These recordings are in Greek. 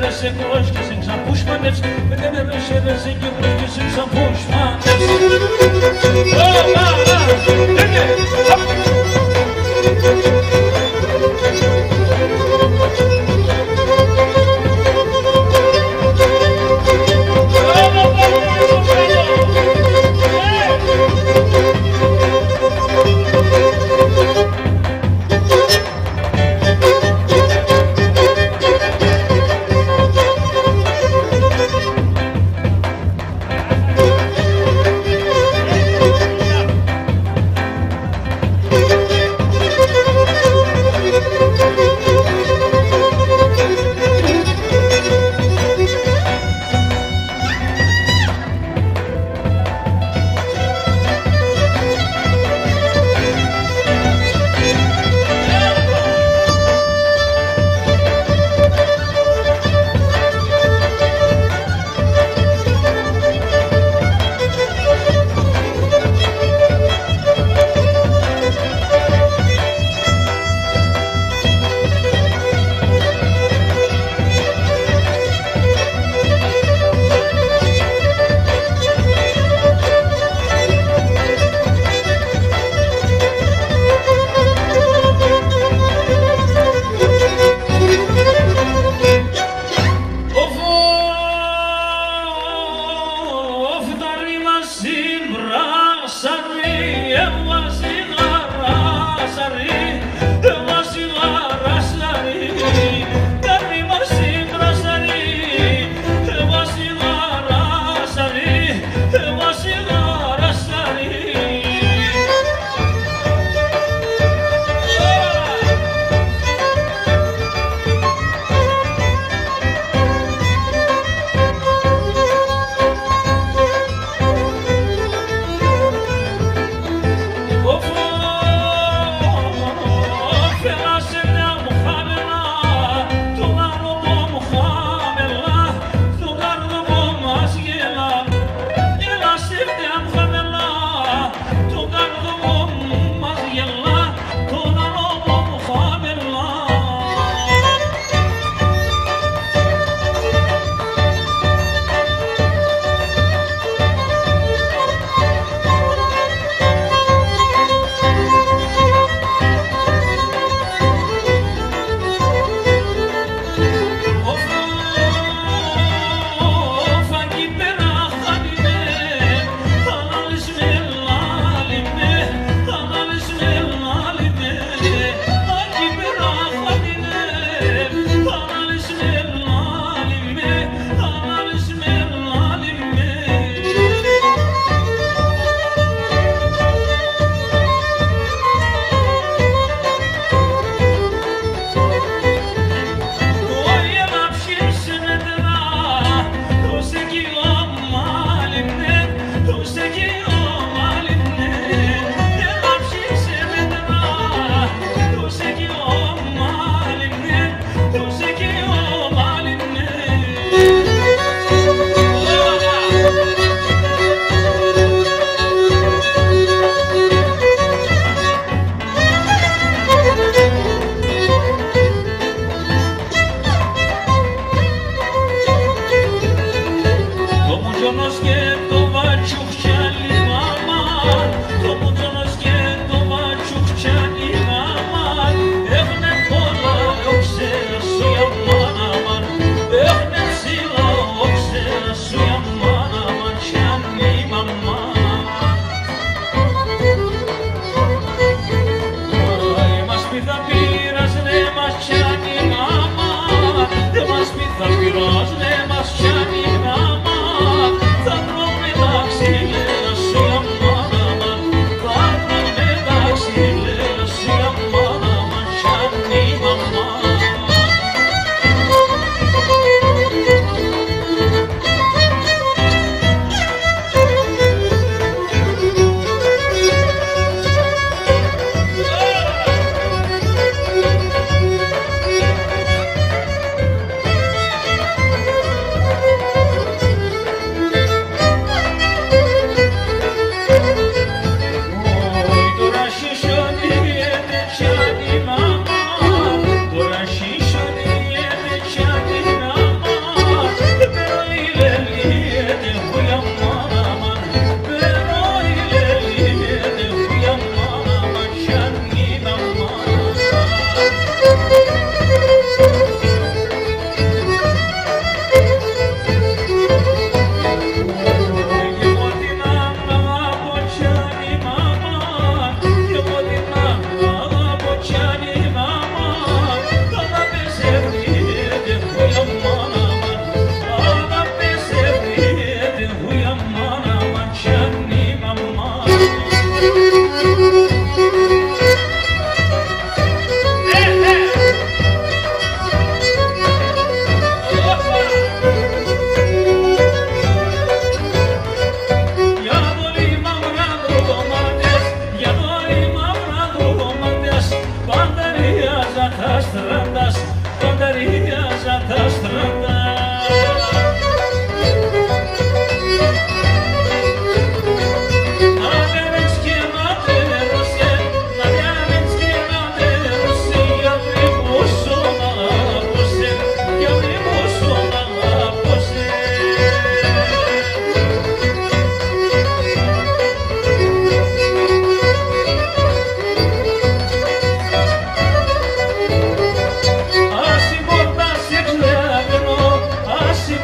μέρες έδεσε κρός και σε ξαπούσμανες Πέντε μέρες έδεσε και κρός και σε ξαπούσμανες Ω, α, α,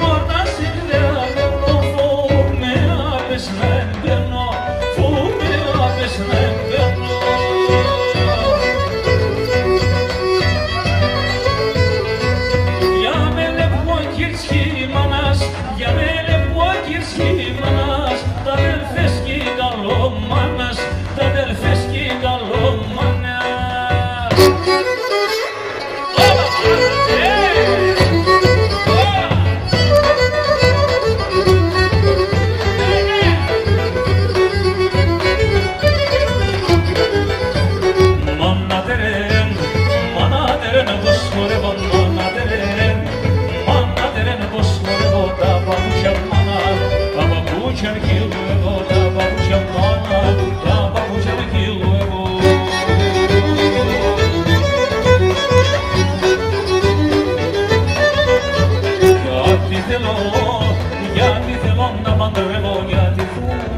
Mortal. γιατί θέλω να μαντρεύω γιατί θέλω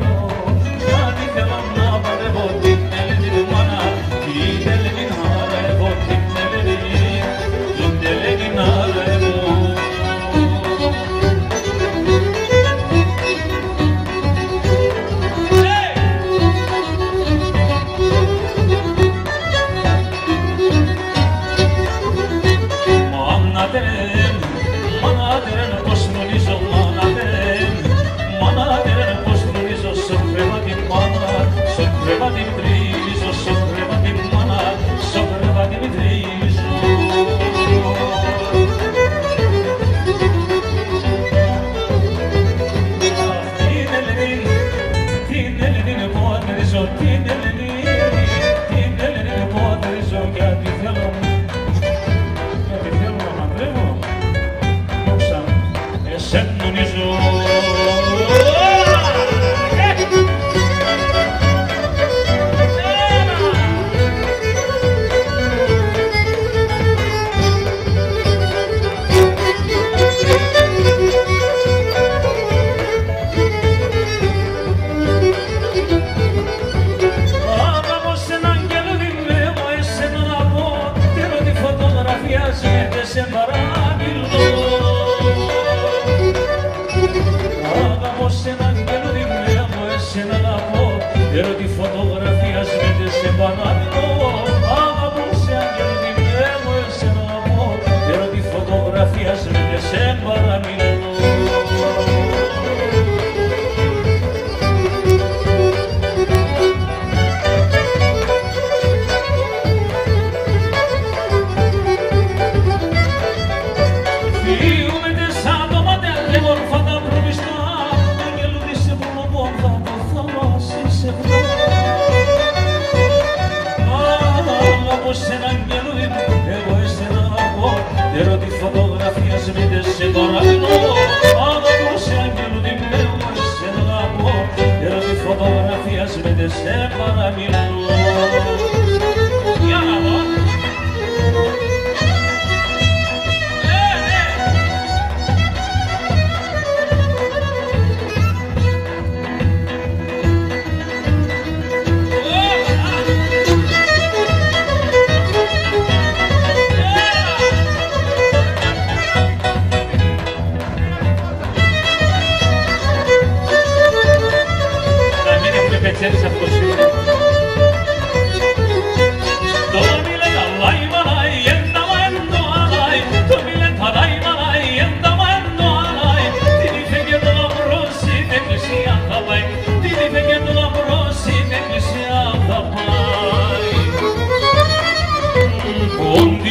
güzul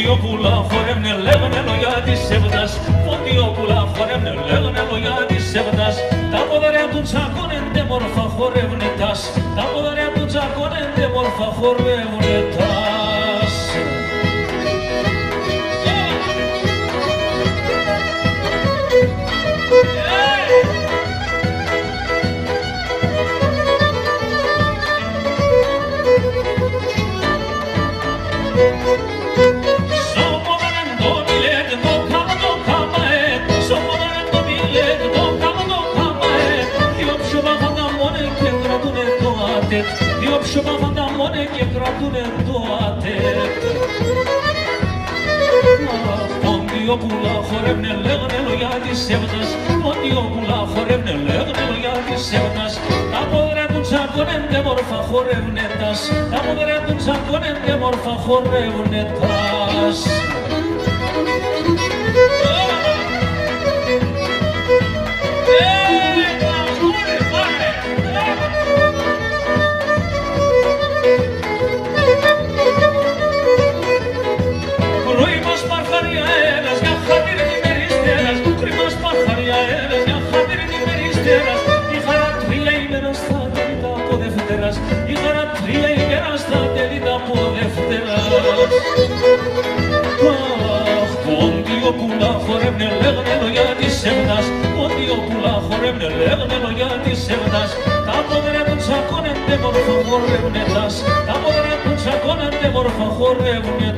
Φωτιόπουλα χορεύνε λέγανε λόγια της εύδας Φωτιόπουλα χορεύνε λέγανε λόγια της εύδας Τα ποδαριά του τσακώνεντε μορφα χορεύνε τας. Τα ποδαριά του τσακώνεντε μορφα χορεύνε όπουλα χορεύνε λέγανε λόγια της σέβτας Ότι όπουλα χορεύνε λέγανε λόγια της σέβτας Τα πόδρα του τσακώνεν και μόρφα χορεύνε τας. Τα πόδρα του τσακώνεν και μόρφα χορεύνε τας Αχ, πόντιο πουλά χορεύνε λέγνε λόγια της σεβδάς Πόντιο πουλά χορεύνε λέγνε λόγια της σεβδάς Τα πόδια του τσακώνεται μορφα χορεύνε Τας. Πόδια του τσακώνεται μορφα χορεύνε